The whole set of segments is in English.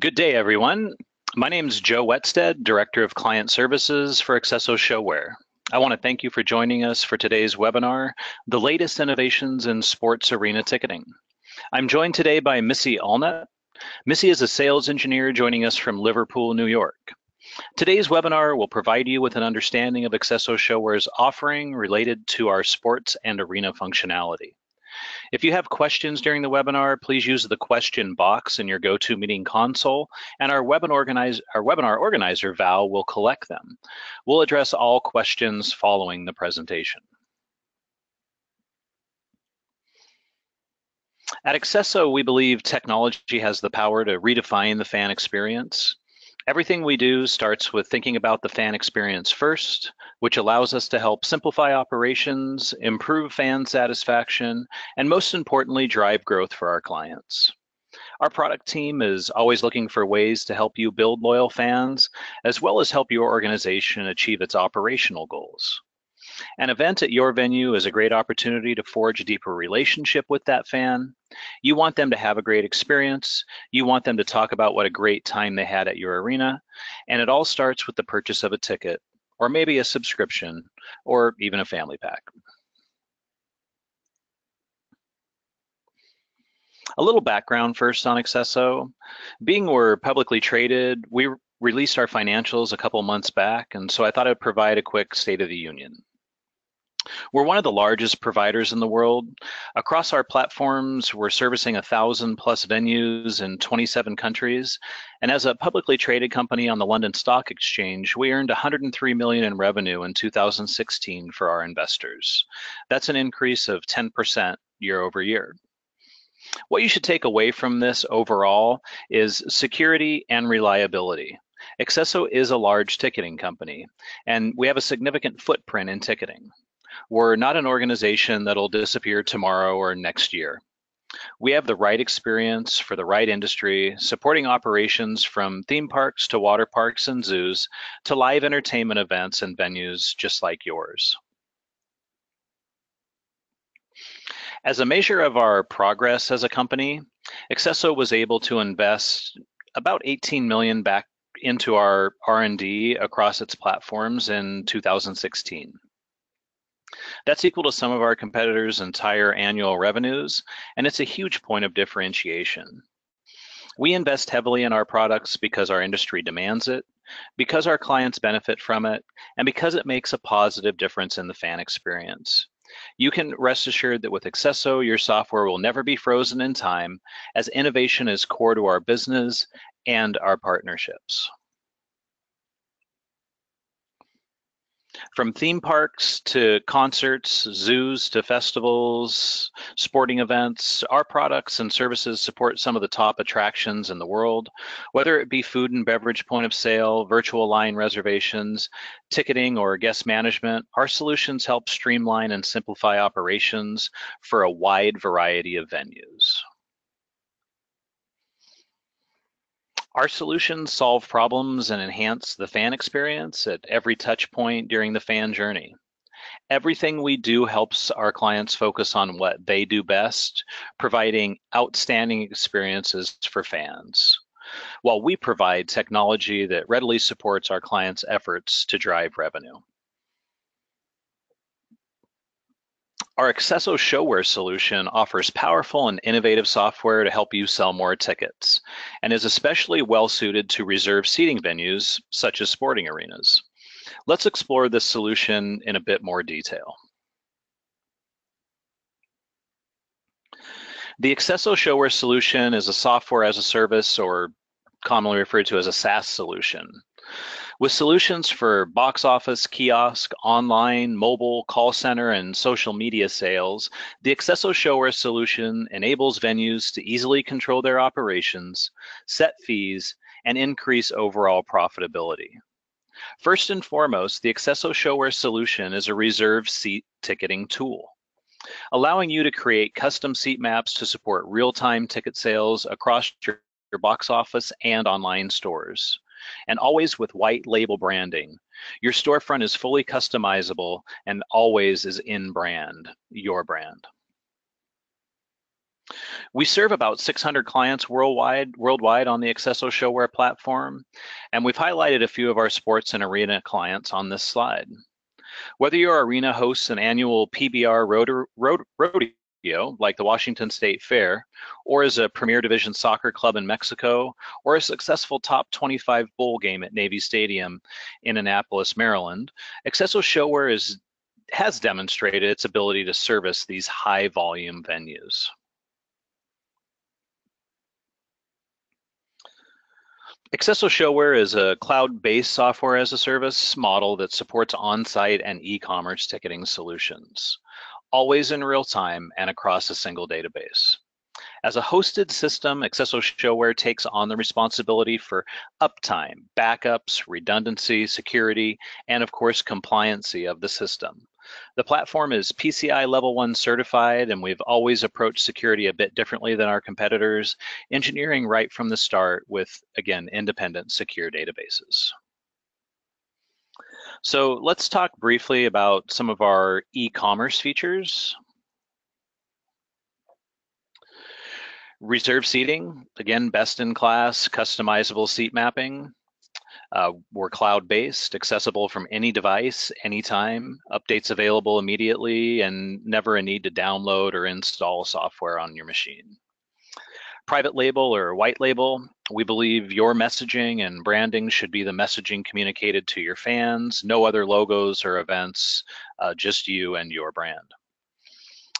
Good day, everyone. My name is Joe Wetstead, Director of Client Services for Accesso ShoWare. I want to thank you for joining us for today's webinar, The Latest Innovations in Sports Arena Ticketing. I'm joined today by Missy Allnut. Missy is a sales engineer joining us from Liverpool, New York. Today's webinar will provide you with an understanding of Accesso ShoWare's offering related to our sports and arena functionality. If you have questions during the webinar, please use the question box in your GoToMeeting console, and our, webinar, organize, our webinar organizer, Val, will collect them. We'll address all questions following the presentation. At Accesso, we believe technology has the power to redefine the fan experience. Everything we do starts with thinking about the fan experience first, which allows us to help simplify operations, improve fan satisfaction, and most importantly, drive growth for our clients. Our product team is always looking for ways to help you build loyal fans, as well as help your organization achieve its operational goals. An event at your venue is a great opportunity to forge a deeper relationship with that fan. You want them to have a great experience. You want them to talk about what a great time they had at your arena. And it all starts with the purchase of a ticket, or maybe a subscription, or even a family pack. A little background first on Accesso. Being we're publicly traded, we released our financials a couple months back, and so I thought I'd provide a quick State of the Union. We're one of the largest providers in the world. Across our platforms, we're servicing a thousand plus venues in 27 countries. And as a publicly traded company on the London Stock Exchange, we earned 103 million in revenue in 2016 for our investors. That's an increase of 10% year over year. What you should take away from this overall is security and reliability. Accesso is a large ticketing company, and we have a significant footprint in ticketing. We're not an organization that'll disappear tomorrow or next year. We have the right experience for the right industry, supporting operations from theme parks to water parks and zoos to live entertainment events and venues just like yours. As a measure of our progress as a company, Accesso was able to invest about 18 million back into our R&D across its platforms in 2016. That's equal to some of our competitors' entire annual revenues, and it's a huge point of differentiation. We invest heavily in our products because our industry demands it, because our clients benefit from it, and because it makes a positive difference in the fan experience. You can rest assured that with Accesso, your software will never be frozen in time, as innovation is core to our business and our partnerships. From theme parks to concerts, zoos to festivals, sporting events, our products and services support some of the top attractions in the world, whether it be food and beverage point of sale, virtual line reservations, ticketing, or guest management. Our solutions help streamline and simplify operations for a wide variety of venues. Our solutions solve problems and enhance the fan experience at every touch point during the fan journey. Everything we do helps our clients focus on what they do best, providing outstanding experiences for fans, while we provide technology that readily supports our clients' efforts to drive revenue. Our Accesso ShoWare solution offers powerful and innovative software to help you sell more tickets and is especially well suited to reserve seating venues such as sporting arenas. Let's explore this solution in a bit more detail. The Accesso ShoWare solution is a software as a service or commonly referred to as a SaaS solution. With solutions for box office, kiosk, online, mobile, call center, and social media sales, the Accesso ShoWare solution enables venues to easily control their operations, set fees, and increase overall profitability. First and foremost, the Accesso ShoWare solution is a reserved seat ticketing tool, allowing you to create custom seat maps to support real-time ticket sales across your, your box office and online stores and always with white label branding. Your storefront is fully customizable and always is in brand, your brand. We serve about 600 clients worldwide, worldwide on the Accesso ShoWare platform, and we've highlighted a few of our sports and arena clients on this slide. Whether your arena hosts an annual PBR rodeo, like the Washington State Fair, or as a Premier Division soccer club in Mexico, or a successful top 25 bowl game at Navy Stadium in Annapolis, Maryland, Accesso ShoWare is, has demonstrated its ability to service these high volume venues. Accesso ShoWare is a cloud-based software as a service model that supports on-site and e-commerce ticketing solutions, always in real time and across a single database. As a hosted system, Accesso ShoWare takes on the responsibility for uptime, backups, redundancy, security, and of course, compliancy of the system. The platform is PCI Level 1 certified, and we've always approached security a bit differently than our competitors, engineering right from the start with, again, independent secure databases. So let's talk briefly about some of our e-commerce features. Reserve seating, again, best in class, customizable seat mapping. Uh, we're cloud-based, accessible from any device, anytime, updates available immediately, and never a need to download or install software on your machine. Private label or white label, we believe your messaging and branding should be the messaging communicated to your fans, no other logos or events, uh, just you and your brand.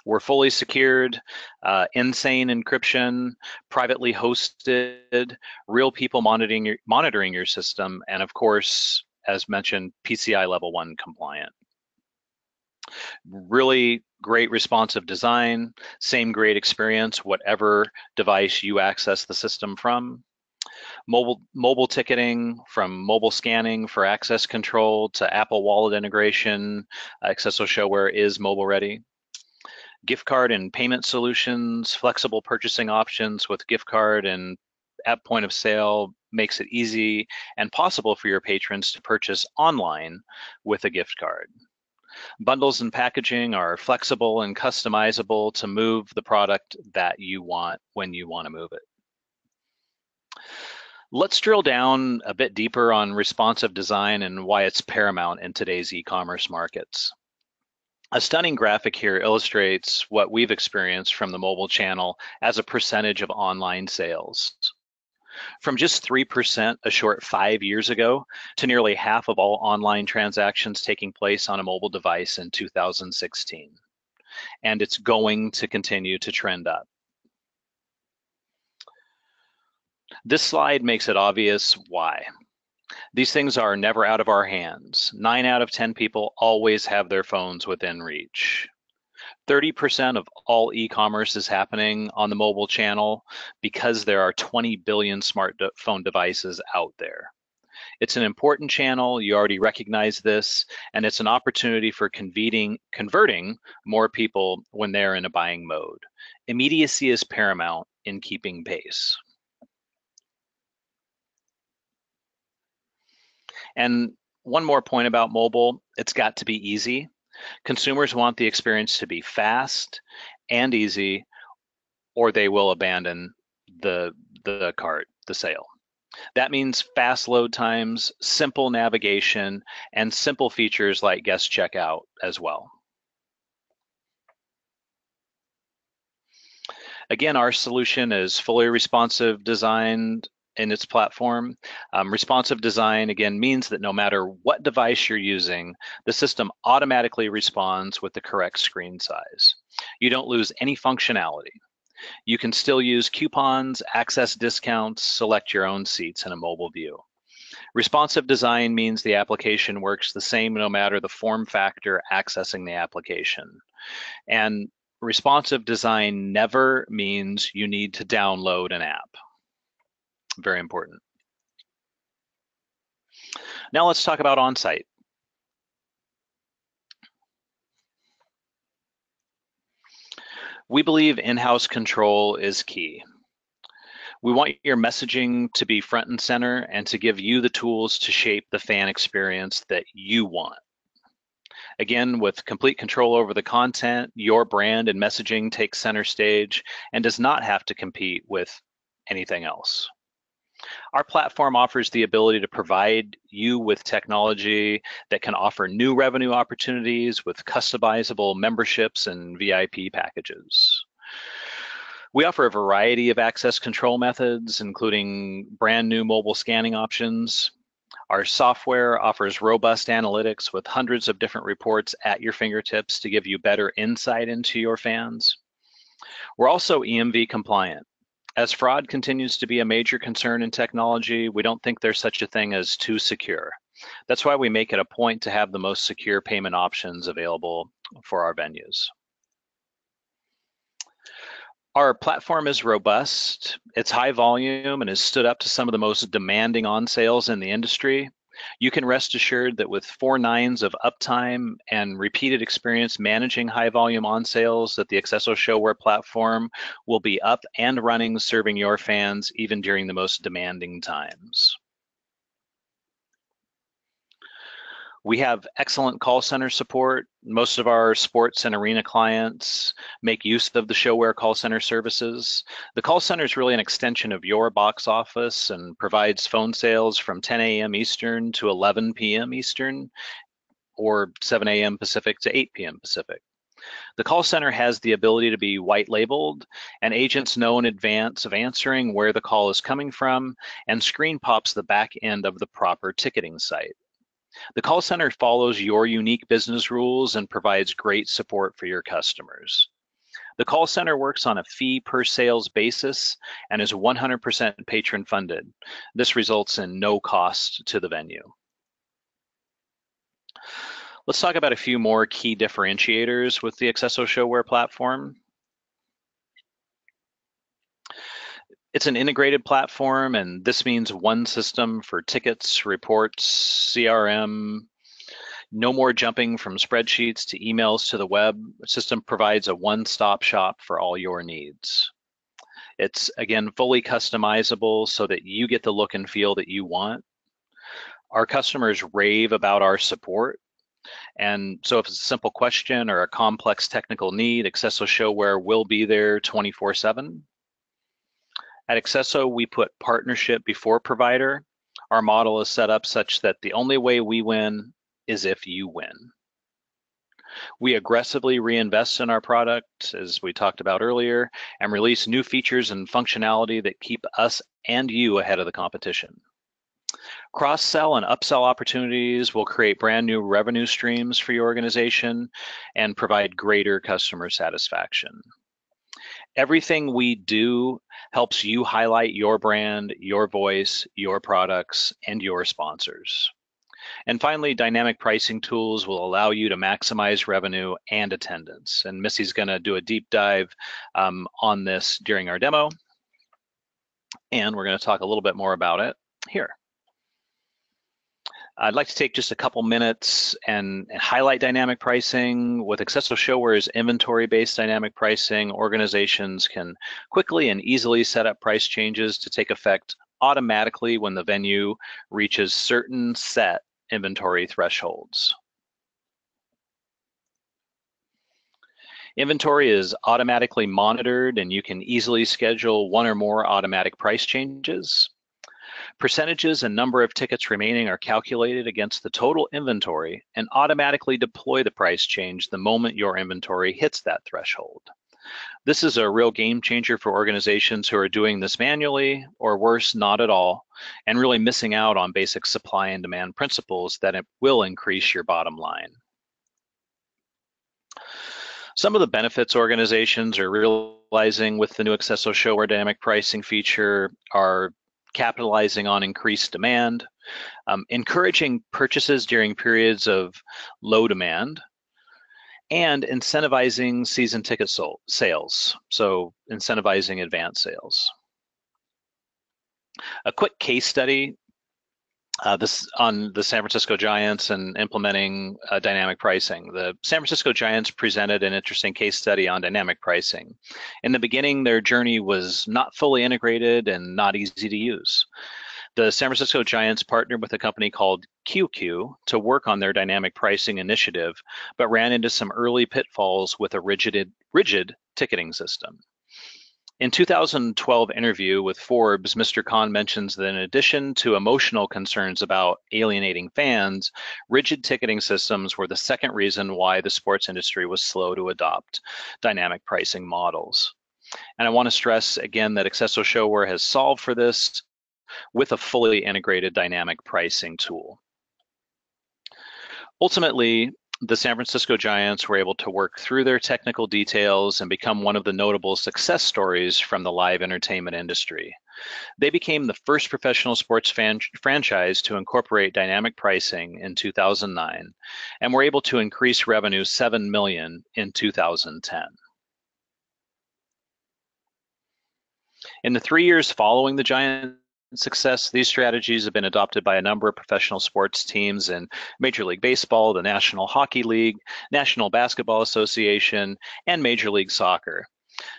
We're fully secured, uh, insane encryption, privately hosted, real people monitoring your, monitoring your system, and of course, as mentioned, PCI level one compliant. Really great responsive design, same great experience, whatever device you access the system from. Mobile, mobile ticketing from mobile scanning for access control to Apple Wallet integration. Uh, Accesso ShoWare is mobile ready gift card and payment solutions, flexible purchasing options with gift card and at point of sale makes it easy and possible for your patrons to purchase online with a gift card. Bundles and packaging are flexible and customizable to move the product that you want when you want to move it. Let's drill down a bit deeper on responsive design and why it's paramount in today's e-commerce markets. A stunning graphic here illustrates what we've experienced from the mobile channel as a percentage of online sales. From just 3% a short five years ago to nearly half of all online transactions taking place on a mobile device in 2016. And it's going to continue to trend up. This slide makes it obvious why. These things are never out of our hands. Nine out of 10 people always have their phones within reach. 30% of all e-commerce is happening on the mobile channel because there are 20 billion smartphone devices out there. It's an important channel, you already recognize this, and it's an opportunity for converting more people when they're in a buying mode. Immediacy is paramount in keeping pace. And one more point about mobile, it's got to be easy. Consumers want the experience to be fast and easy, or they will abandon the, the cart, the sale. That means fast load times, simple navigation, and simple features like guest checkout as well. Again, our solution is fully responsive designed in its platform. Um, responsive design, again, means that no matter what device you're using, the system automatically responds with the correct screen size. You don't lose any functionality. You can still use coupons, access discounts, select your own seats in a mobile view. Responsive design means the application works the same no matter the form factor accessing the application. And responsive design never means you need to download an app very important. Now let's talk about on-site. We believe in-house control is key. We want your messaging to be front and center and to give you the tools to shape the fan experience that you want. Again, with complete control over the content, your brand and messaging takes center stage and does not have to compete with anything else. Our platform offers the ability to provide you with technology that can offer new revenue opportunities with customizable memberships and VIP packages. We offer a variety of access control methods, including brand new mobile scanning options. Our software offers robust analytics with hundreds of different reports at your fingertips to give you better insight into your fans. We're also EMV compliant. As fraud continues to be a major concern in technology, we don't think there's such a thing as too secure. That's why we make it a point to have the most secure payment options available for our venues. Our platform is robust, it's high volume, and has stood up to some of the most demanding on sales in the industry. You can rest assured that with four nines of uptime and repeated experience managing high volume on sales, that the Accesso ShoWare platform will be up and running, serving your fans even during the most demanding times. We have excellent call center support. Most of our sports and arena clients make use of the ShoWare call center services. The call center is really an extension of your box office and provides phone sales from 10 a.m. Eastern to 11 p.m. Eastern or 7 a.m. Pacific to 8 p.m. Pacific. The call center has the ability to be white labeled and agents know in advance of answering where the call is coming from and screen pops the back end of the proper ticketing site. The call center follows your unique business rules and provides great support for your customers. The call center works on a fee per sales basis and is 100% patron funded. This results in no cost to the venue. Let's talk about a few more key differentiators with the Accesso ShoWare platform. It's an integrated platform, and this means one system for tickets, reports, CRM, no more jumping from spreadsheets to emails to the web. The system provides a one-stop shop for all your needs. It's, again, fully customizable so that you get the look and feel that you want. Our customers rave about our support. And so if it's a simple question or a complex technical need, Accesso ShoWare will be there 24 7. At Accesso, we put partnership before provider. Our model is set up such that the only way we win is if you win. We aggressively reinvest in our product, as we talked about earlier, and release new features and functionality that keep us and you ahead of the competition. Cross-sell and upsell opportunities will create brand new revenue streams for your organization and provide greater customer satisfaction everything we do helps you highlight your brand, your voice, your products, and your sponsors. And finally, dynamic pricing tools will allow you to maximize revenue and attendance. And Missy's going to do a deep dive um, on this during our demo. And we're going to talk a little bit more about it here. I'd like to take just a couple minutes and, and highlight dynamic pricing. With Accesso ShoWare's inventory-based dynamic pricing, organizations can quickly and easily set up price changes to take effect automatically when the venue reaches certain set inventory thresholds. Inventory is automatically monitored and you can easily schedule one or more automatic price changes. Percentages and number of tickets remaining are calculated against the total inventory and automatically deploy the price change the moment your inventory hits that threshold. This is a real game changer for organizations who are doing this manually, or worse, not at all, and really missing out on basic supply and demand principles that it will increase your bottom line. Some of the benefits organizations are realizing with the new Accesso ShoWare dynamic pricing feature are capitalizing on increased demand, um, encouraging purchases during periods of low demand, and incentivizing season ticket sales, so incentivizing advance sales. A quick case study uh, this on the San Francisco Giants and implementing uh, dynamic pricing. The San Francisco Giants presented an interesting case study on dynamic pricing. In the beginning, their journey was not fully integrated and not easy to use. The San Francisco Giants partnered with a company called Qcue to work on their dynamic pricing initiative, but ran into some early pitfalls with a rigid, rigid ticketing system. In 2012 interview with Forbes, Mr. Kahn mentions that in addition to emotional concerns about alienating fans, rigid ticketing systems were the second reason why the sports industry was slow to adopt dynamic pricing models. And I want to stress again that Accesso ShoWare has solved for this with a fully integrated dynamic pricing tool. Ultimately, the San Francisco Giants were able to work through their technical details and become one of the notable success stories from the live entertainment industry. They became the first professional sports fan franchise to incorporate dynamic pricing in 2009 and were able to increase revenue 7 million in 2010. In the three years following the Giants success, these strategies have been adopted by a number of professional sports teams in Major League Baseball, the National Hockey League, National Basketball Association, and Major League Soccer.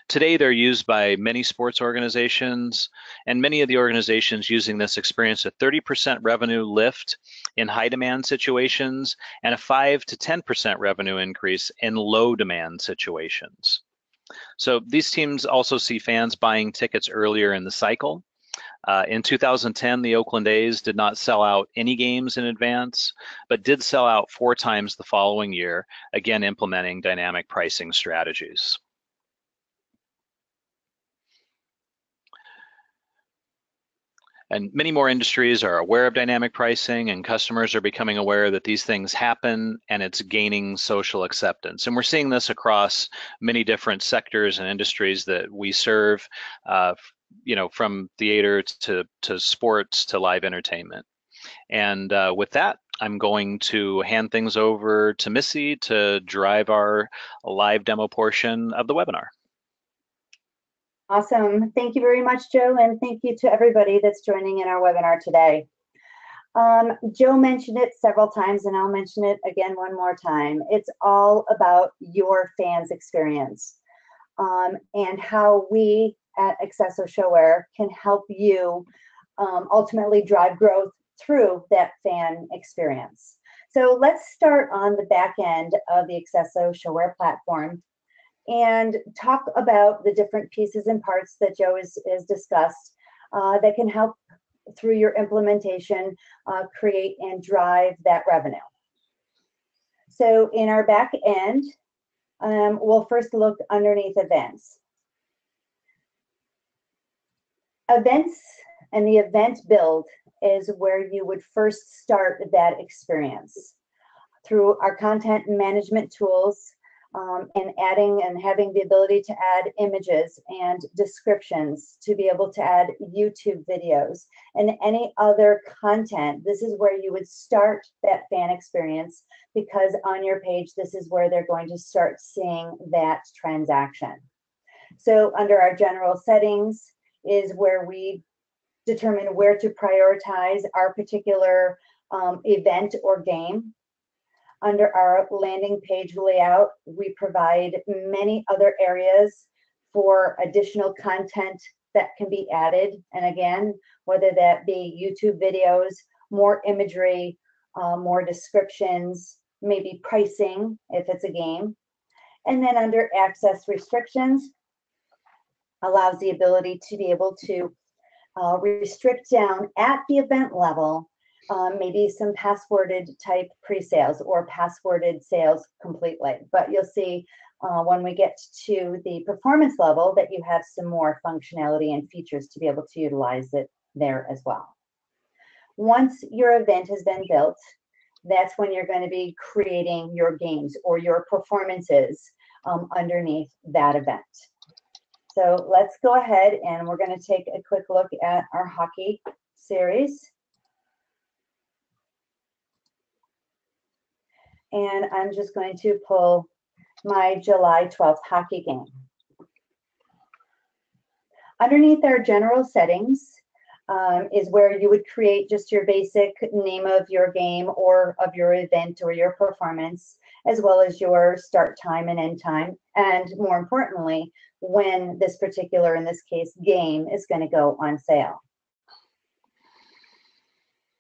Today, they're used by many sports organizations, and many of the organizations using this experience a 30% revenue lift in high demand situations and a 5 to 10% revenue increase in low demand situations. So these teams also see fans buying tickets earlier in the cycle uh, in 2010, the Oakland A's did not sell out any games in advance, but did sell out four times the following year, again implementing dynamic pricing strategies. And many more industries are aware of dynamic pricing, and customers are becoming aware that these things happen and it's gaining social acceptance. And we're seeing this across many different sectors and industries that we serve, uh, you know, from theater to, to sports to live entertainment. And uh, with that, I'm going to hand things over to Missy to drive our live demo portion of the webinar. Awesome. Thank you very much, Joe, and thank you to everybody that's joining in our webinar today. Um, Joe mentioned it several times, and I'll mention it again one more time. It's all about your fans' experience um, and how we at Accesso ShoWare can help you um, ultimately drive growth through that fan experience. So let's start on the back end of the Accesso ShoWare platform and talk about the different pieces and parts that Joe has, has discussed uh, that can help through your implementation uh, create and drive that revenue. So in our back end, um, we'll first look underneath events events and the event build is where you would first start that experience through our content management tools um, and adding and having the ability to add images and descriptions to be able to add YouTube videos and any other content. This is where you would start that fan experience because on your page, this is where they're going to start seeing that transaction. So under our general settings, is where we determine where to prioritize our particular um, event or game. Under our landing page layout, we provide many other areas for additional content that can be added. And again, whether that be YouTube videos, more imagery, uh, more descriptions, maybe pricing if it's a game. And then under access restrictions, allows the ability to be able to uh, restrict down at the event level um, maybe some passworded type pre-sales or passworded sales completely. But you'll see uh, when we get to the performance level that you have some more functionality and features to be able to utilize it there as well. Once your event has been built, that's when you're going to be creating your games or your performances um, underneath that event. So let's go ahead and we're going to take a quick look at our hockey series. And I'm just going to pull my July 12th hockey game. Underneath our general settings um, is where you would create just your basic name of your game or of your event or your performance, as well as your start time and end time. And more importantly, when this particular, in this case, game is going to go on sale.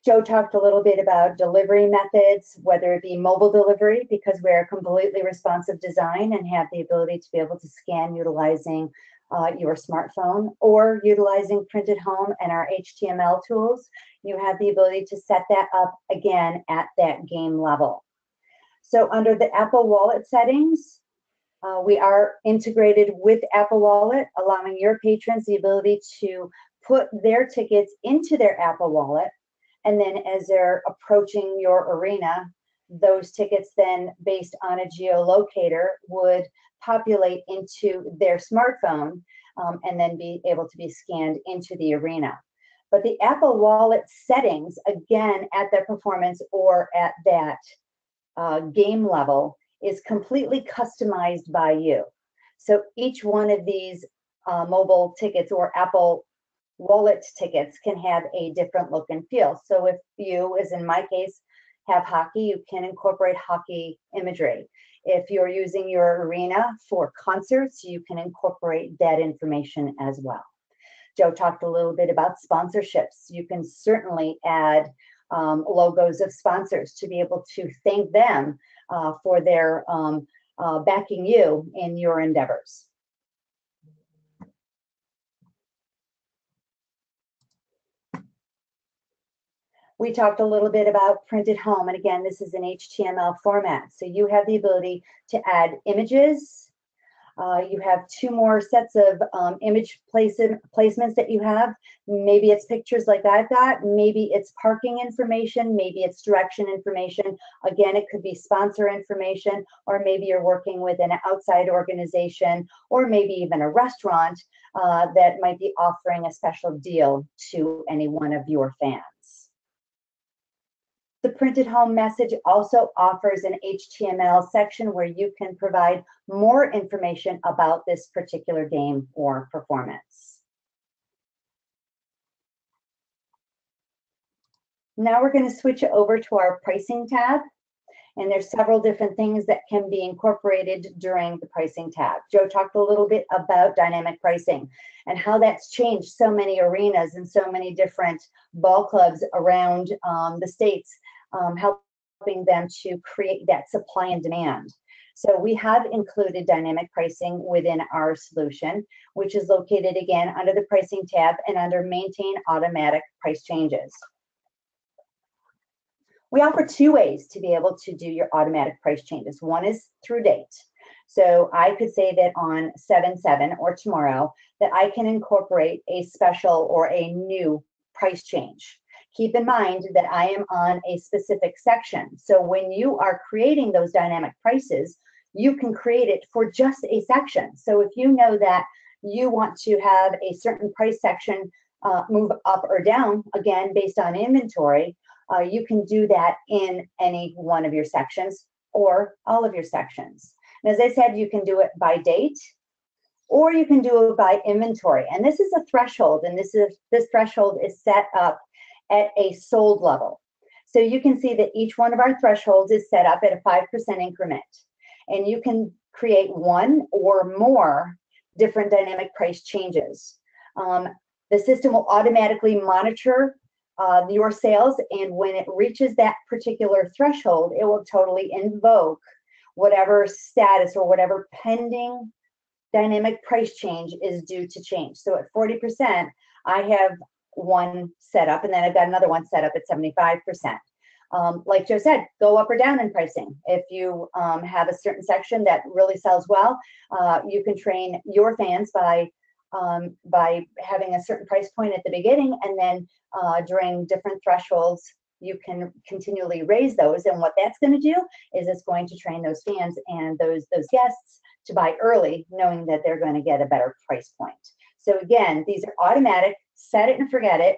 Joe talked a little bit about delivery methods, whether it be mobile delivery, because we're a completely responsive design and have the ability to be able to scan utilizing uh, your smartphone or utilizing printed home and our HTML tools. You have the ability to set that up again at that game level. So under the Apple Wallet settings, uh, we are integrated with Apple Wallet, allowing your patrons the ability to put their tickets into their Apple Wallet. And then as they're approaching your arena, those tickets then based on a geolocator would populate into their smartphone um, and then be able to be scanned into the arena. But the Apple Wallet settings, again, at their performance or at that uh, game level, is completely customized by you. So each one of these uh, mobile tickets or Apple Wallet tickets can have a different look and feel. So if you, as in my case, have hockey, you can incorporate hockey imagery. If you're using your arena for concerts, you can incorporate that information as well. Joe talked a little bit about sponsorships. You can certainly add um, logos of sponsors to be able to thank them uh, for their um, uh, backing you in your endeavors. We talked a little bit about printed home, and again, this is an HTML format. So you have the ability to add images. Uh, you have two more sets of um, image place placements that you have. Maybe it's pictures like I've got, maybe it's parking information, maybe it's direction information. Again, it could be sponsor information, or maybe you're working with an outside organization, or maybe even a restaurant uh, that might be offering a special deal to any one of your fans. The printed home message also offers an HTML section where you can provide more information about this particular game or performance. Now we're going to switch over to our pricing tab. And there's several different things that can be incorporated during the pricing tab. Joe talked a little bit about dynamic pricing and how that's changed so many arenas and so many different ball clubs around um, the states um, helping them to create that supply and demand. So we have included dynamic pricing within our solution, which is located again under the pricing tab and under maintain automatic price changes. We offer two ways to be able to do your automatic price changes. One is through date. So I could say that on 7-7 or tomorrow that I can incorporate a special or a new price change keep in mind that I am on a specific section. So when you are creating those dynamic prices, you can create it for just a section. So if you know that you want to have a certain price section uh, move up or down, again, based on inventory, uh, you can do that in any one of your sections or all of your sections. And as I said, you can do it by date or you can do it by inventory. And this is a threshold, and this is this threshold is set up at a sold level. So you can see that each one of our thresholds is set up at a 5% increment. And you can create one or more different dynamic price changes. Um, the system will automatically monitor uh, your sales, and when it reaches that particular threshold, it will totally invoke whatever status or whatever pending dynamic price change is due to change. So at 40%, I have one set up, and then I've got another one set up at 75%. Um, like Joe said, go up or down in pricing. If you um, have a certain section that really sells well, uh, you can train your fans by um, by having a certain price point at the beginning, and then uh, during different thresholds, you can continually raise those. And what that's going to do is it's going to train those fans and those those guests to buy early, knowing that they're going to get a better price point. So again, these are automatic set it and forget it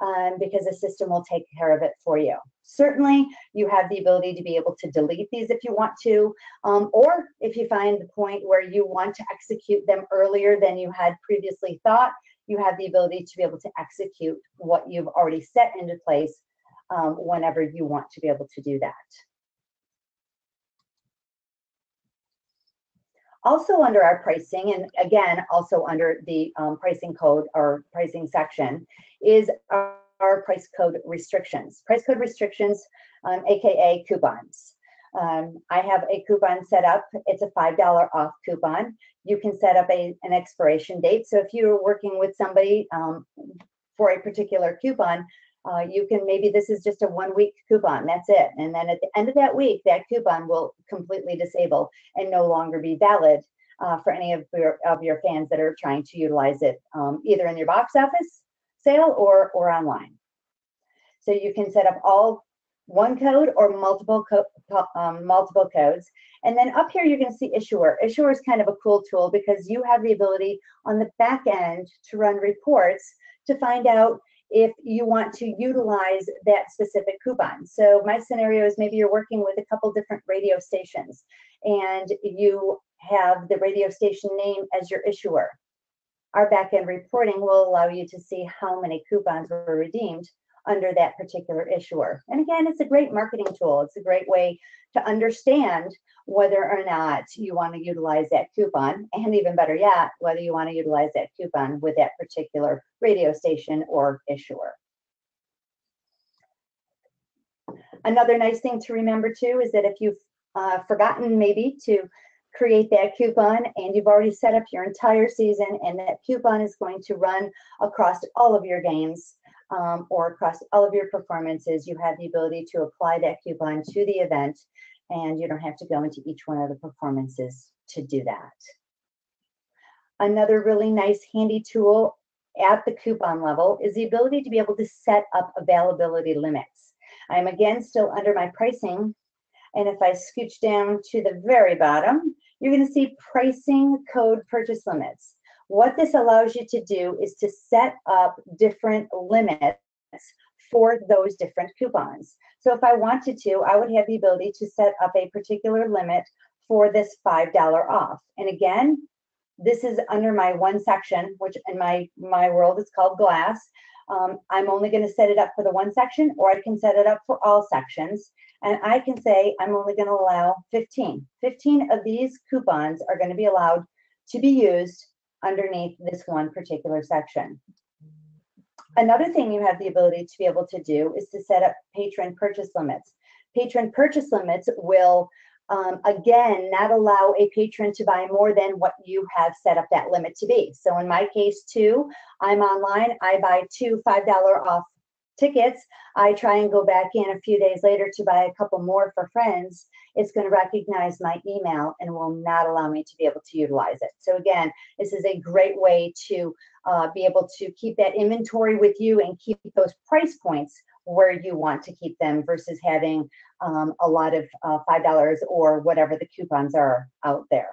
um, because the system will take care of it for you. Certainly, you have the ability to be able to delete these if you want to, um, or if you find the point where you want to execute them earlier than you had previously thought, you have the ability to be able to execute what you've already set into place um, whenever you want to be able to do that. Also under our pricing, and again, also under the um, pricing code or pricing section, is our, are price code restrictions. Price code restrictions, um, AKA coupons. Um, I have a coupon set up. It's a $5 off coupon. You can set up a, an expiration date. So if you're working with somebody um, for a particular coupon, uh, you can maybe this is just a one week coupon that's it. And then at the end of that week that coupon will completely disable and no longer be valid uh, for any of your of your fans that are trying to utilize it um, either in your box office sale or or online. So you can set up all one code or multiple co um, multiple codes. And then up here you're going to see issuer. Issuer is kind of a cool tool because you have the ability on the back end to run reports to find out if you want to utilize that specific coupon. So my scenario is maybe you're working with a couple different radio stations and you have the radio station name as your issuer. Our backend reporting will allow you to see how many coupons were redeemed under that particular issuer. And again, it's a great marketing tool. It's a great way to understand whether or not you want to utilize that coupon, and even better yet, whether you want to utilize that coupon with that particular radio station or issuer. Another nice thing to remember too is that if you've uh, forgotten maybe to create that coupon and you've already set up your entire season and that coupon is going to run across all of your games um, or across all of your performances, you have the ability to apply that coupon to the event and you don't have to go into each one of the performances to do that. Another really nice handy tool at the coupon level is the ability to be able to set up availability limits. I'm again still under my pricing and if I scooch down to the very bottom, you're going to see pricing code purchase limits. What this allows you to do is to set up different limits for those different coupons. So if I wanted to, I would have the ability to set up a particular limit for this $5 off. And again, this is under my one section, which in my, my world is called glass. Um, I'm only going to set it up for the one section, or I can set it up for all sections. And I can say I'm only going to allow 15. 15 of these coupons are going to be allowed to be used underneath this one particular section. Another thing you have the ability to be able to do is to set up patron purchase limits. Patron purchase limits will, um, again, not allow a patron to buy more than what you have set up that limit to be. So in my case, too, I'm online, I buy two $5 off tickets, I try and go back in a few days later to buy a couple more for friends, it's going to recognize my email and will not allow me to be able to utilize it. So again, this is a great way to uh, be able to keep that inventory with you and keep those price points where you want to keep them versus having um, a lot of uh, $5 or whatever the coupons are out there.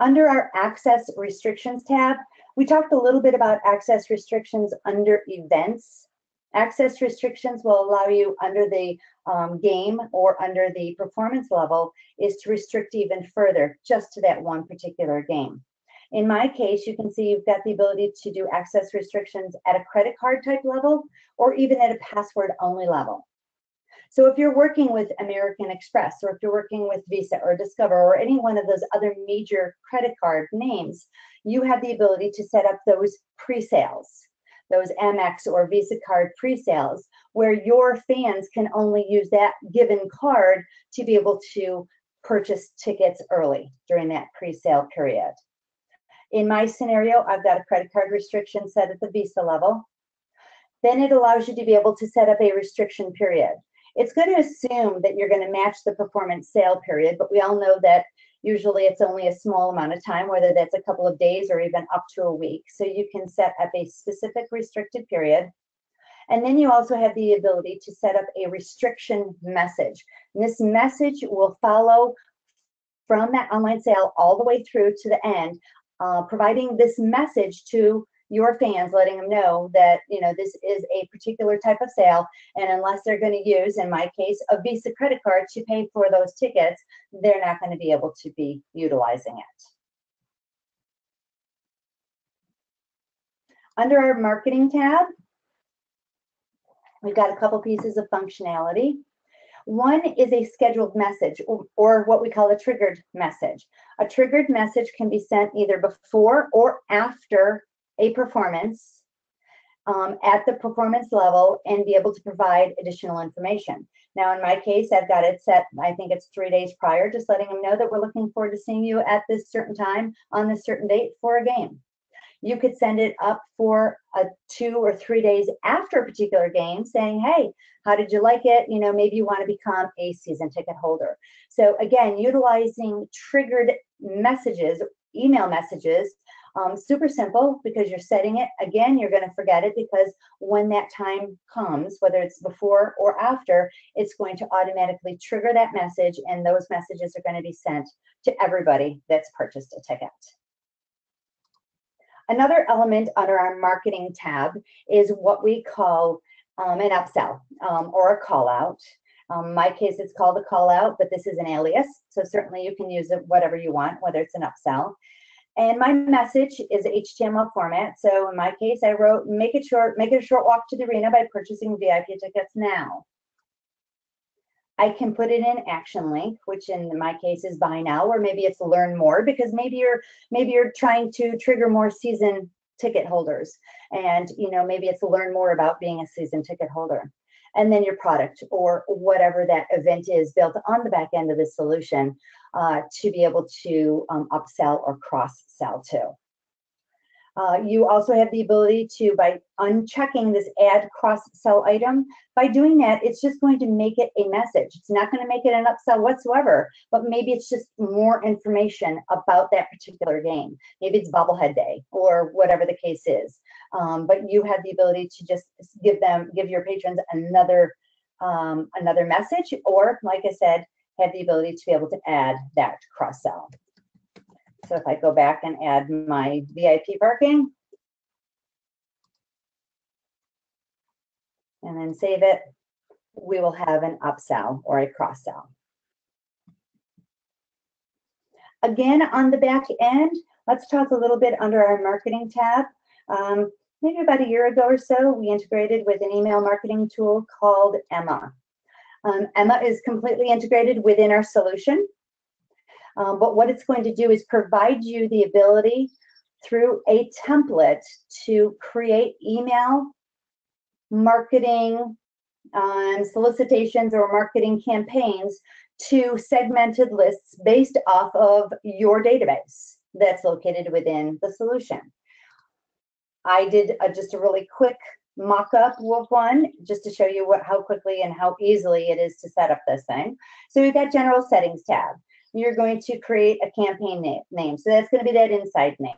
Under our access restrictions tab, we talked a little bit about access restrictions under events. Access restrictions will allow you under the um, game or under the performance level is to restrict even further just to that one particular game. In my case, you can see you've got the ability to do access restrictions at a credit card type level or even at a password only level. So if you're working with American Express or if you're working with Visa or Discover or any one of those other major credit card names, you have the ability to set up those pre-sales, those Amex or Visa card pre-sales, where your fans can only use that given card to be able to purchase tickets early during that pre-sale period. In my scenario, I've got a credit card restriction set at the Visa level. Then it allows you to be able to set up a restriction period it's going to assume that you're going to match the performance sale period, but we all know that usually it's only a small amount of time, whether that's a couple of days or even up to a week. So you can set up a specific restricted period. And then you also have the ability to set up a restriction message. And this message will follow from that online sale all the way through to the end, uh, providing this message to your fans, letting them know that, you know, this is a particular type of sale. And unless they're going to use, in my case, a Visa credit card to pay for those tickets, they're not going to be able to be utilizing it. Under our marketing tab, we've got a couple pieces of functionality. One is a scheduled message or, what we call a triggered message. A triggered message can be sent either before or after a performance um, at the performance level and be able to provide additional information. Now, in my case, I've got it set, I think it's three days prior, just letting them know that we're looking forward to seeing you at this certain time on this certain date for a game. You could send it up for a two or three days after a particular game saying, hey, how did you like it? You know, maybe you want to become a season ticket holder. So again, utilizing triggered messages, email messages um, super simple because you're setting it. Again, you're going to forget it because when that time comes, whether it's before or after, it's going to automatically trigger that message and those messages are going to be sent to everybody that's purchased a ticket. Another element under our marketing tab is what we call um, an upsell um, or a call out. Um, my case, it's called a call out, but this is an alias. So certainly you can use it whatever you want, whether it's an upsell. And my message is HTML format. So in my case, I wrote, make it short, make it a short walk to the arena by purchasing VIP tickets now. I can put it in action link, which in my case is buy now, or maybe it's learn more because maybe you're maybe you're trying to trigger more season ticket holders. And you know, maybe it's learn more about being a season ticket holder. And then your product or whatever that event is built on the back end of the solution uh, to be able to um, upsell or cross sell to. Uh, you also have the ability to, by unchecking this add cross sell item, by doing that, it's just going to make it a message. It's not going to make it an upsell whatsoever, but maybe it's just more information about that particular game. Maybe it's bobblehead day or whatever the case is. Um, but you have the ability to just give them, give your patrons another, um, another message, or like I said, have the ability to be able to add that cross sell. So if I go back and add my VIP parking, and then save it, we will have an upsell or a cross sell. Again, on the back end, let's talk a little bit under our marketing tab. Um, maybe about a year ago or so, we integrated with an email marketing tool called Emma. Um, Emma is completely integrated within our solution. Um, but what it's going to do is provide you the ability through a template to create email marketing um, solicitations or marketing campaigns to segmented lists based off of your database that's located within the solution. I did a, just a really quick mock-up of one just to show you what how quickly and how easily it is to set up this thing. So we've got general settings tab. You're going to create a campaign name. name. So that's going to be that inside name.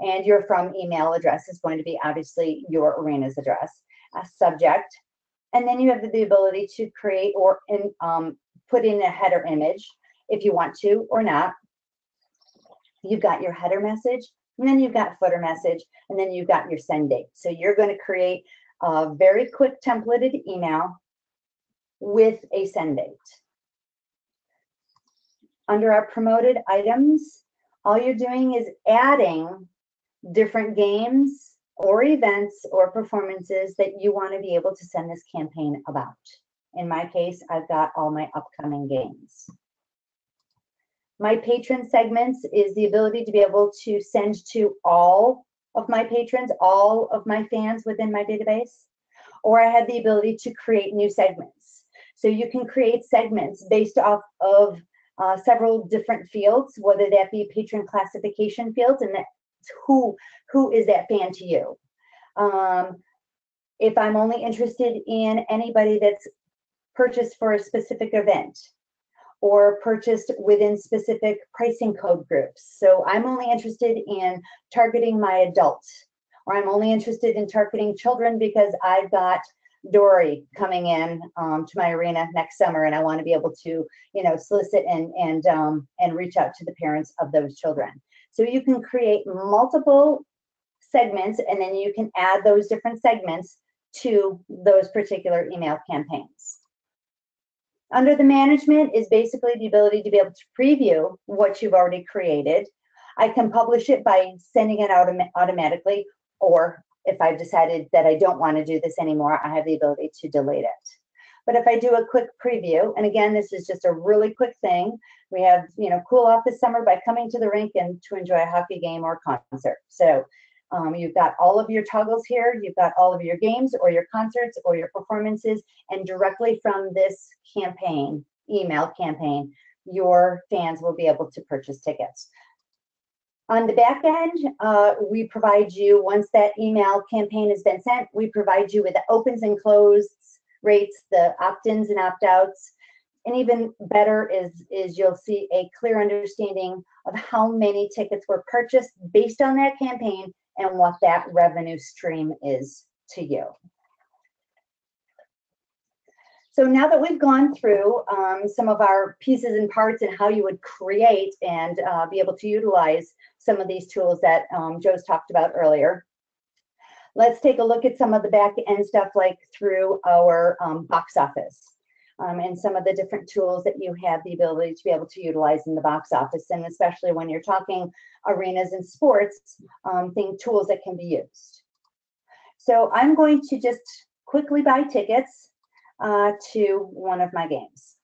And your from email address is going to be obviously your arena's address, a subject. And then you have the ability to create or in, um, put in a header image if you want to or not. You've got your header message and then you've got footer message, and then you've got your send date. So you're going to create a very quick templated email with a send date. Under our promoted items, all you're doing is adding different games or events or performances that you want to be able to send this campaign about. In my case, I've got all my upcoming games. My patron segments is the ability to be able to send to all of my patrons, all of my fans within my database, or I have the ability to create new segments. So you can create segments based off of uh, several different fields, whether that be patron classification fields, and that's who who is that fan to you. Um, if I'm only interested in anybody that's purchased for a specific event, or purchased within specific pricing code groups. So I'm only interested in targeting my adults, or I'm only interested in targeting children because I've got Dory coming in um, to my arena next summer, and I want to be able to, you know, solicit and and um, and reach out to the parents of those children. So you can create multiple segments, and then you can add those different segments to those particular email campaigns. Under the management is basically the ability to be able to preview what you've already created. I can publish it by sending it out automatically, or if I've decided that I don't want to do this anymore, I have the ability to delete it. But if I do a quick preview, and again, this is just a really quick thing, we have, you know, cool off this summer by coming to the rink and to enjoy a hockey game or concert. So um, you've got all of your toggles here, you've got all of your games or your concerts or your performances, and directly from this campaign, email campaign, your fans will be able to purchase tickets. On the back end, uh, we provide you, once that email campaign has been sent, we provide you with the opens and closes rates, the opt-ins and opt-outs. And even better is, is you'll see a clear understanding of how many tickets were purchased based on that campaign and what that revenue stream is to you. So now that we've gone through um, some of our pieces and parts and how you would create and uh, be able to utilize some of these tools that um, Joe's talked about earlier, let's take a look at some of the back end stuff like through our um, box office. Um, and some of the different tools that you have the ability to be able to utilize in the box office, and especially when you're talking arenas and sports, um, tools that can be used. So I'm going to just quickly buy tickets uh, to one of my games.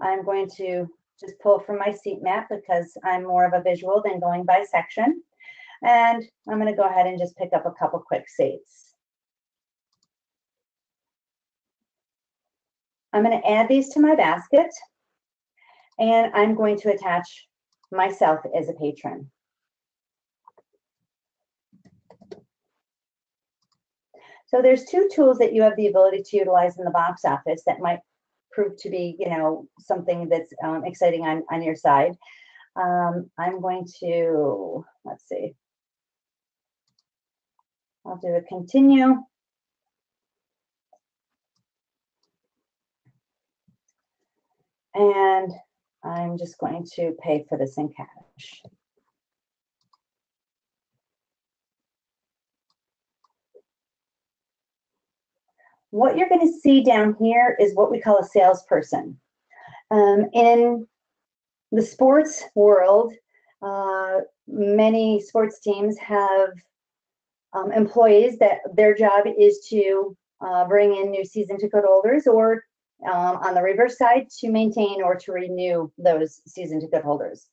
I'm going to just pull from my seat map because I'm more of a visual than going by section. And I'm going to go ahead and just pick up a couple quick seats. I'm going to add these to my basket and I'm going to attach myself as a patron. So there's two tools that you have the ability to utilize in the box office that might prove to be, you know, something that's um, exciting on, on your side. Um, I'm going to, let's see. I'll do a continue. And I'm just going to pay for this in cash. What you're going to see down here is what we call a salesperson. Um, in the sports world, uh, many sports teams have um, employees that their job is to uh, bring in new season ticket holders or um, on the reverse side to maintain or to renew those season ticket holders.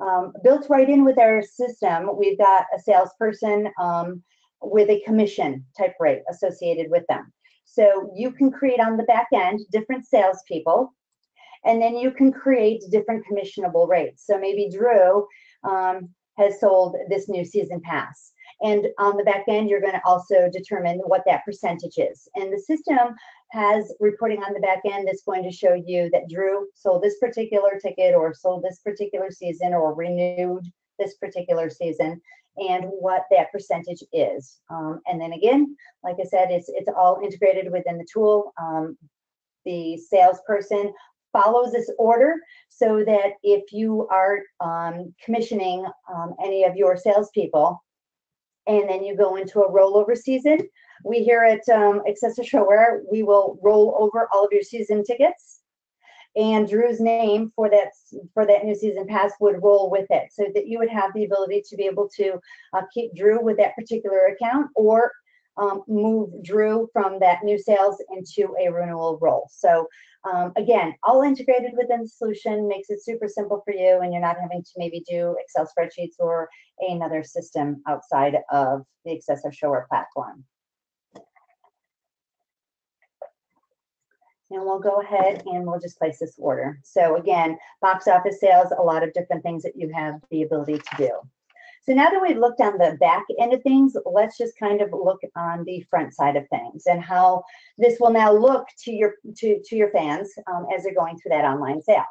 Um, built right in with our system, we've got a salesperson um, with a commission type rate associated with them. So you can create on the back end different salespeople, and then you can create different commissionable rates. So maybe Drew um, has sold this new season pass. And on the back end, you're going to also determine what that percentage is. And the system has reporting on the back end that's going to show you that Drew sold this particular ticket or sold this particular season or renewed this particular season and what that percentage is. Um, and then again, like I said, it's, it's all integrated within the tool. Um, the salesperson follows this order so that if you are um, commissioning um, any of your salespeople and then you go into a rollover season, we here at um, Accesso ShoWare, we will roll over all of your season tickets and Drew's name for that for that new season pass would roll with it, so that you would have the ability to be able to uh, keep Drew with that particular account or um, move Drew from that new sales into a renewal role. So um, again, all integrated within the solution makes it super simple for you, and you're not having to maybe do Excel spreadsheets or another system outside of the Accesso ShoWare platform. And we'll go ahead and we'll just place this order. So again, box office sales, a lot of different things that you have the ability to do. So now that we've looked on the back end of things, let's just kind of look on the front side of things and how this will now look to your to, to your fans um, as they're going through that online sale.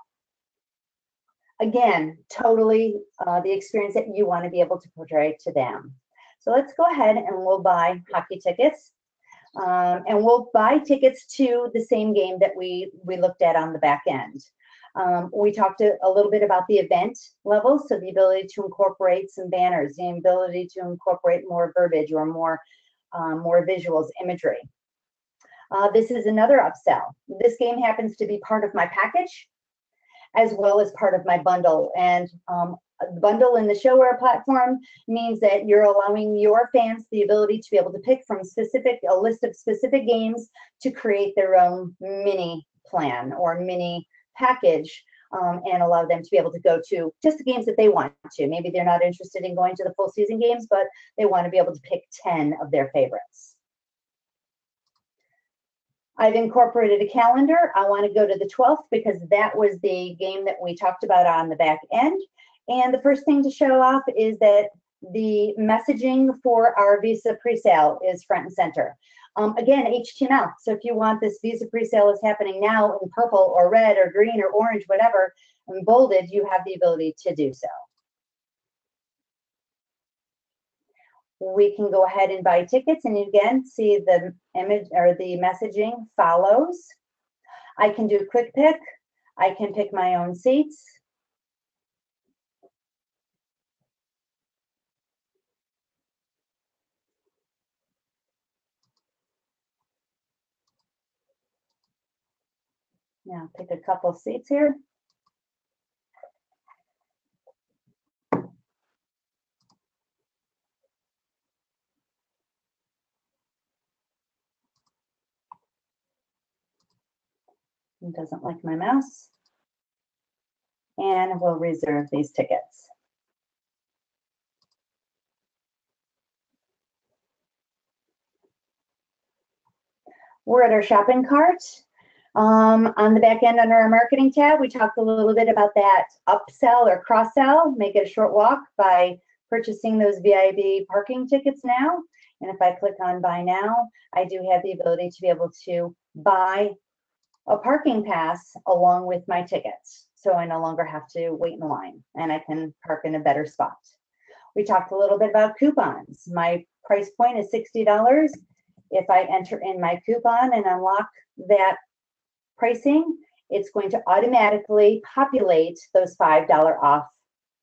Again, totally uh, the experience that you want to be able to portray to them. So let's go ahead and we'll buy hockey tickets. Um, and we'll buy tickets to the same game that we, we looked at on the back end. Um, we talked a, a, little bit about the event level, so the ability to incorporate some banners, the ability to incorporate more verbiage or more, um, more visuals, imagery. Uh, this is another upsell. This game happens to be part of my package as well as part of my bundle. And um, bundle in the ShoWare platform means that you're allowing your fans the ability to be able to pick from specific a list of specific games to create their own mini plan or mini package um, and allow them to be able to go to just the games that they want to. Maybe they're not interested in going to the full season games, but they want to be able to pick 10 of their favorites. I've incorporated a calendar. I want to go to the 12th because that was the game that we talked about on the back end. And the first thing to show off is that the messaging for our Visa presale is front and center. Um, again, HTML. So if you want this Visa presale is happening now in purple or red or green or orange, whatever, and bolded, you have the ability to do so. We can go ahead and buy tickets and again, see the image or the messaging follows. I can do a quick pick. I can pick my own seats. Now pick a couple seats here. It doesn't like my mouse. And we'll reserve these tickets. We're at our shopping cart. Um, on the back end under our marketing tab, we talked a little bit about that upsell or cross sell, make it a short walk by purchasing those VIP parking tickets now. And if I click on buy now, I do have the ability to be able to buy a parking pass along with my tickets. So I no longer have to wait in line and I can park in a better spot. We talked a little bit about coupons. My price point is $60. If I enter in my coupon and unlock that pricing, it's going to automatically populate those $5 off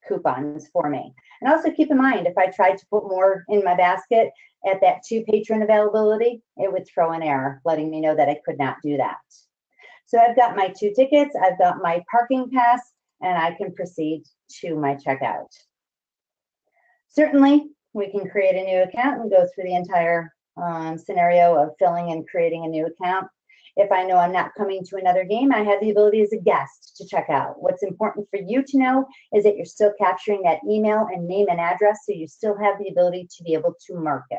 coupons for me. And also keep in mind, if I tried to put more in my basket at that two patron availability, it would throw an error letting me know that I could not do that. So I've got my two tickets, I've got my parking pass, and I can proceed to my checkout. Certainly, we can create a new account and go through the entire um, scenario of filling and creating a new account. If I know I'm not coming to another game, I have the ability as a guest to check out. What's important for you to know is that you're still capturing that email and name and address, so you still have the ability to be able to mark it.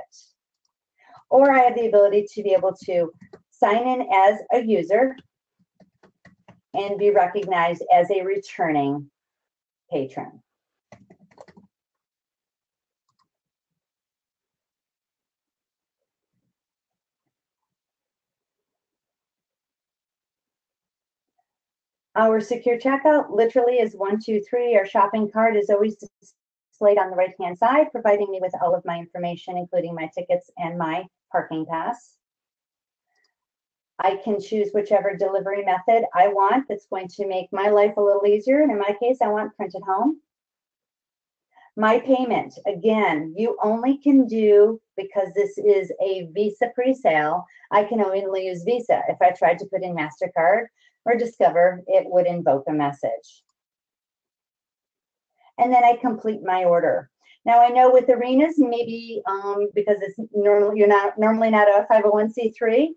Or I have the ability to be able to sign in as a user and be recognized as a returning patron. Our secure checkout literally is one, two, three. Our shopping cart is always displayed on the right-hand side, providing me with all of my information, including my tickets and my parking pass. I can choose whichever delivery method I want that's going to make my life a little easier. And in my case, I want printed home. My payment, again, you only can do, because this is a Visa pre-sale, I can only use Visa. If I tried to put in MasterCard, or Discover, it would invoke a message. And then I complete my order. Now I know with arenas, maybe um, because it's normally you're not normally not a 501c3,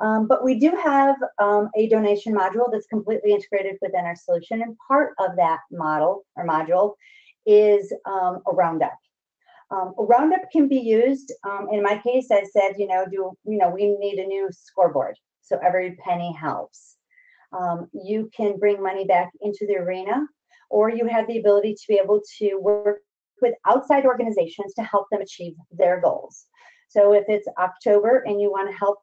um, but we do have um, a donation module that's completely integrated within our solution. And part of that model or module is um, a roundup. Um, a roundup can be used. Um, in my case, I said, you know, do you know we need a new scoreboard, so every penny helps um, you can bring money back into the arena, or you have the ability to be able to work with outside organizations to help them achieve their goals. So if it's October and you want to help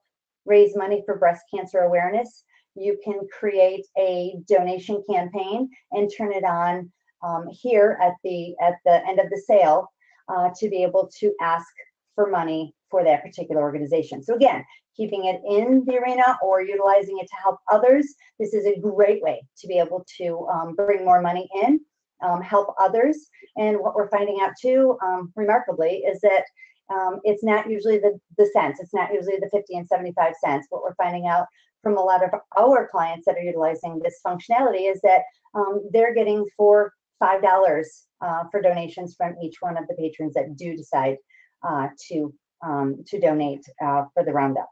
raise money for breast cancer awareness, you can create a donation campaign and turn it on um, here at the at the end of the sale uh, to be able to ask for money for that particular organization. So again, keeping it in the arena or utilizing it to help others, this is a great way to be able to um, bring more money in, um, help others. And what we're finding out too, um, remarkably, is that um, it's not usually the, the cents, it's not usually the 50 and 75 cents. What we're finding out from a lot of our clients that are utilizing this functionality is that um, they're getting four, five dollars uh, for donations from each one of the patrons that do decide uh, to um, to donate uh, for the roundup.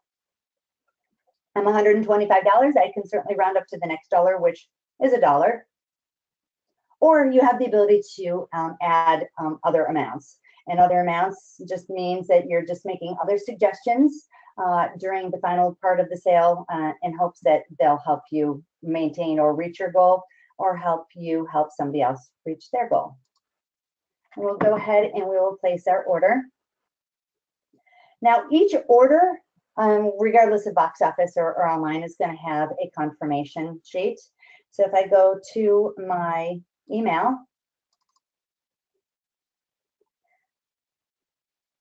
I'm $125. I can certainly round up to the next dollar, which is a dollar. Or you have the ability to um, add um, other amounts. And other amounts just means that you're just making other suggestions uh, during the final part of the sale uh, in hopes that they'll help you maintain or reach your goal or help you help somebody else reach their goal. And we'll go ahead and we will place our order. Now, each order, um, regardless of box office or, or online, is going to have a confirmation sheet. So if I go to my email,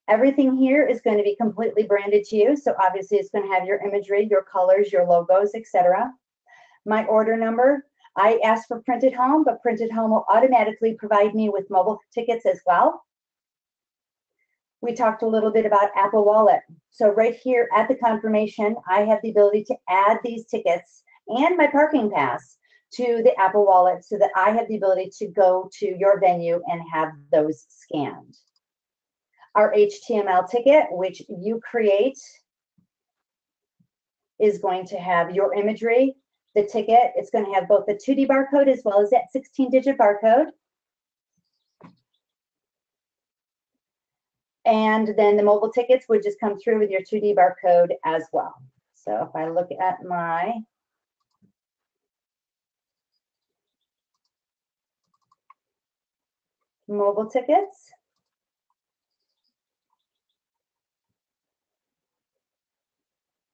everything here is going to be completely branded to you. So obviously it's going to have your imagery, your colors, your logos, etc. My order number, I asked for printed home, but printed home will automatically provide me with mobile tickets as well we talked a little bit about Apple Wallet. So right here at the confirmation, I have the ability to add these tickets and my parking pass to the Apple Wallet so that I have the ability to go to your venue and have those scanned. Our HTML ticket, which you create, is going to have your imagery, the ticket. It's going to have both the 2D barcode as well as that 16 digit barcode. And then the mobile tickets would just come through with your 2D barcode as well. So if I look at my mobile tickets,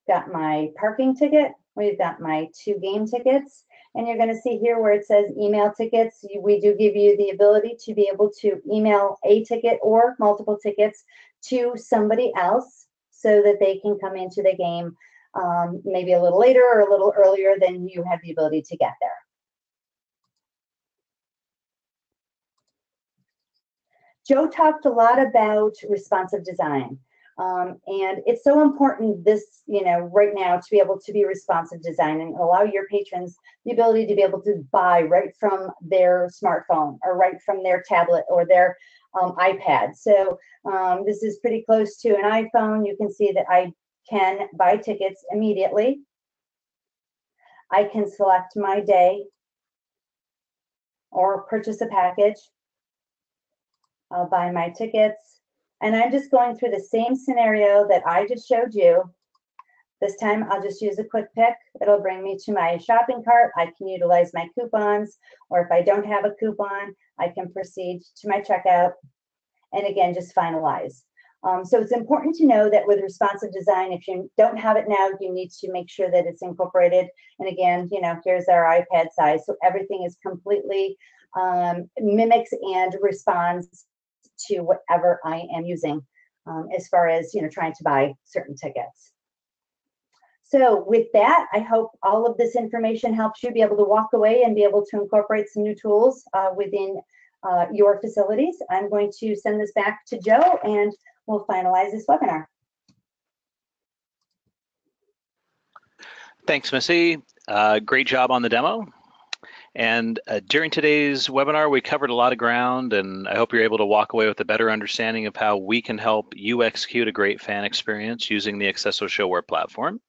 got my parking ticket, we've got my two game tickets, and you're going to see here where it says email tickets, we do give you the ability to be able to email a ticket or multiple tickets to somebody else so that they can come into the game um, maybe a little later or a little earlier than you have the ability to get there. Joe talked a lot about responsive design. Um, and it's so important this, you know, right now to be able to be responsive design and allow your patrons the ability to be able to buy right from their smartphone or right from their tablet or their um, iPad. So um, this is pretty close to an iPhone. You can see that I can buy tickets immediately. I can select my day or purchase a package. I'll buy my tickets and I'm just going through the same scenario that I just showed you. This time I'll just use a quick pick. It'll bring me to my shopping cart. I can utilize my coupons, or if I don't have a coupon, I can proceed to my checkout and again, just finalize. Um, so it's important to know that with responsive design, if you don't have it now, you need to make sure that it's incorporated. And again, you know, here's our iPad size. So everything is completely um, mimics and responds to whatever I am using um, as far as you know trying to buy certain tickets. So with that, I hope all of this information helps you be able to walk away and be able to incorporate some new tools uh, within uh, your facilities. I'm going to send this back to Joe and we'll finalize this webinar. Thanks, Missy. Uh, great job on the demo. And uh, during today's webinar, we covered a lot of ground, and I hope you're able to walk away with a better understanding of how we can help you execute a great fan experience using the Accesso ShoWare platform.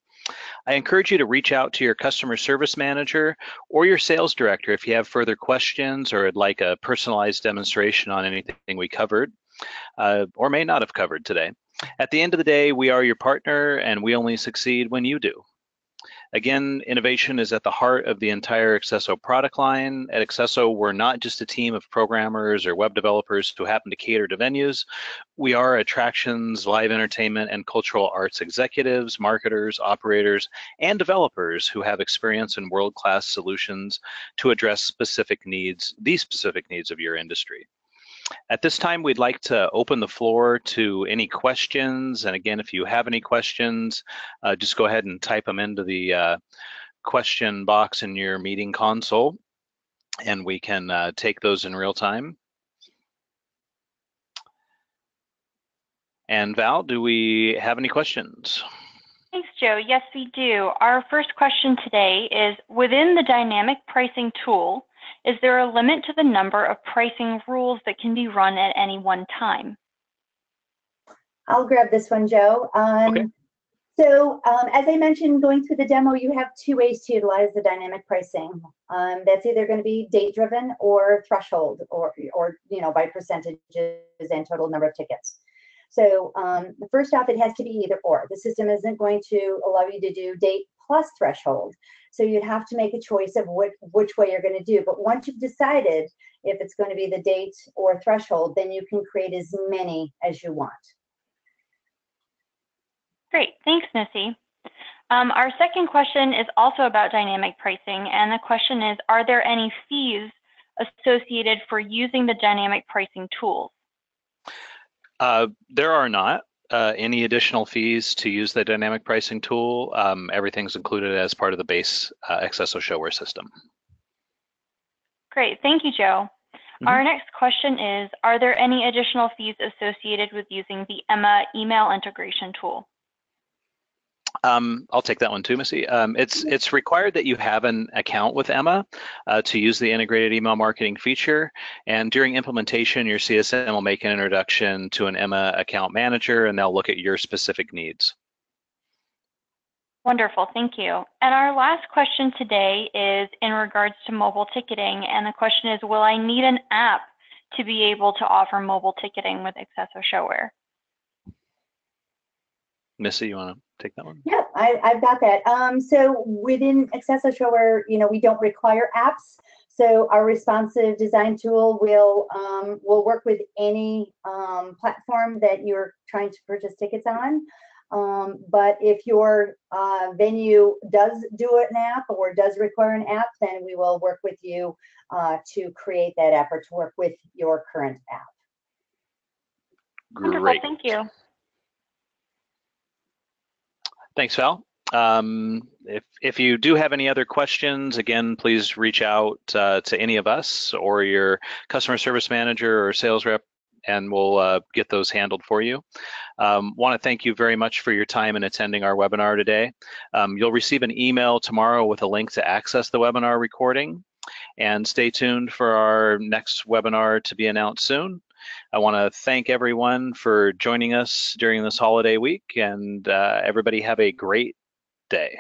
I encourage you to reach out to your customer service manager or your sales director if you have further questions or would like a personalized demonstration on anything we covered uh, or may not have covered today. At the end of the day, we are your partner and we only succeed when you do. Again, innovation is at the heart of the entire Accesso product line. At Accesso, we're not just a team of programmers or web developers who happen to cater to venues. We are attractions, live entertainment, and cultural arts executives, marketers, operators, and developers who have experience in world-class solutions to address specific needs, these specific needs of your industry. At this time, we'd like to open the floor to any questions. And again, if you have any questions, uh, just go ahead and type them into the uh, question box in your meeting console, and we can uh, take those in real time. And Val, do we have any questions? Thanks, Joe. Yes, we do. Our first question today is, within the dynamic pricing tool, Is there a limit to the number of pricing rules that can be run at any one time? I'll grab this one, Joe. Um, Okay. So um, as I mentioned, going through the demo, you have two ways to utilize the dynamic pricing. Um, that's either going to be date driven or threshold or, or, you know, by percentages and total number of tickets. So um, first off, it has to be either or. The system isn't going to allow you to do date plus threshold. So you'd have to make a choice of which, which way you're going to do. But once you've decided if it's going to be the date or threshold, then you can create as many as you want. Great, thanks, Missy. Um, our second question is also about dynamic pricing, and the question is, are there any fees associated for using the dynamic pricing tools? Uh, there are not uh, any additional fees to use the dynamic pricing tool. Um, everything's included as part of the base uh, Accesso ShoWare system. Great, thank you, Joe. Mhm. Our next question is, are there any additional fees associated with using the Emma email integration tool? Um, I'll take that one too, Missy. Um, it's it's required that you have an account with Emma uh, to use the integrated email marketing feature. And during implementation, your CSM will make an introduction to an Emma account manager, and they'll look at your specific needs. Wonderful, thank you. And our last question today is in regards to mobile ticketing. And the question is, will I need an app to be able to offer mobile ticketing with Accesso ShoWare? Missy, you want to take that one? Yeah, I, I've got that. Um, so within Accesso ShoWare, you know, we don't require apps. So our responsive design tool will um, will work with any um, platform that you're trying to purchase tickets on. Um, but if your uh, venue does do an app or does require an app, then we will work with you uh, to create that app or to work with your current app. Wonderful, Great. thank you. Thanks, Val. Um, if, if you do have any other questions, again, please reach out uh, to any of us or your customer service manager or sales rep, and we'll uh, get those handled for you. Um, Want to thank you very much for your time in attending our webinar today. Um, you'll receive an email tomorrow with a link to access the webinar recording. And stay tuned for our next webinar to be announced soon. I want to thank everyone for joining us during this holiday week, and uh, everybody have a great day.